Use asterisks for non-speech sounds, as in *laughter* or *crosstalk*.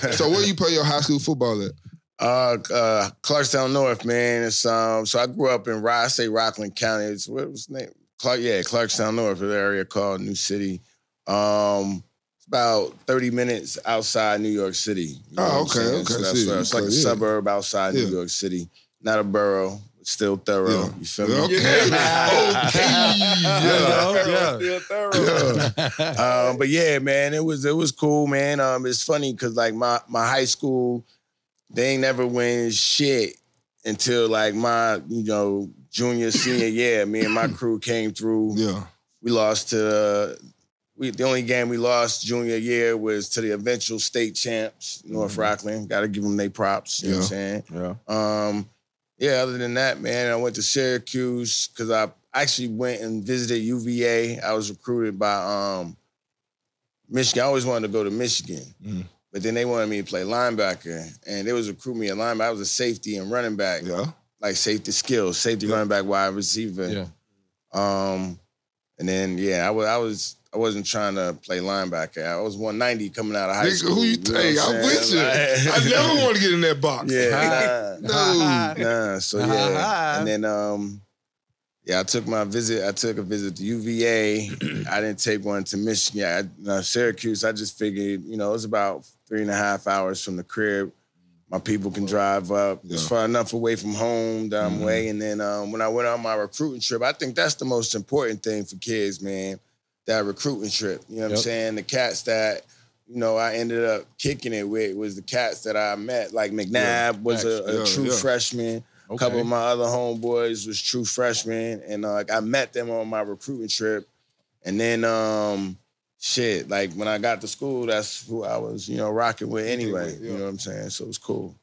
*laughs* So where you play your high school football at? Uh, uh, Clarkstown North, man. It's um. So I grew up in Rock, say Rockland County. It's what was the name? Clark, yeah, Clarkstown North, an area called New City. Um, it's about thirty minutes outside New York City. You know Oh, okay, okay, So that's see. where- it's like a yeah. suburb outside Yeah. New York City, not a borough. Still thorough. Yeah. You feel me? Okay. okay. Yeah. Yeah. Still thorough. Yeah. *laughs* um, but yeah, man, it was it was cool, man. Um, it's funny because like my my high school, they ain't never win shit until like my you know junior senior year. Me and my *clears throat* crew came through. Yeah. We lost to uh, we the only game we lost junior year was to the eventual state champs, North Rockland. Got to give them their props. You know what I'm saying? Yeah. Um, yeah, other than that, man, I went to Syracuse because I actually went and visited UVA. I was recruited by um, Michigan. I always wanted to go to Michigan, Mm. but then they wanted me to play linebacker, and they was recruiting me at linebacker. I was a safety and running back, Yeah. like safety skills, safety Yeah. running back, wide receiver. Yeah. Um, and then yeah, I was I was I wasn't trying to play linebacker. I was 190 coming out of high Nigga, school. who you know what think? I'm I'm with you. saying? I never *laughs* want to get in that box. Yeah, nah. *laughs* No. Nah, so yeah. And then um yeah, I took my visit, I took a visit to UVA. *clears throat* I didn't take one to Michigan. I, uh, Syracuse, I just figured, you know, it was about three and a half hours from the crib. My people can drive up. It's far enough away from home that I'm away. And then um, when I went on my recruiting trip, I think that's the most important thing for kids, man. That recruiting trip. You know what Yep. I'm saying? The cats that, you know, I ended up kicking it with was the cats that I met. Like McNabb was a, a Yeah, true yeah. freshman. A couple of my other homeboys was true freshmen, and uh, like I met them on my recruiting trip. And then, um, shit, like when I got to school, that's who I was, you know, rocking with anyway. yeah. You know what I'm saying? So it was cool.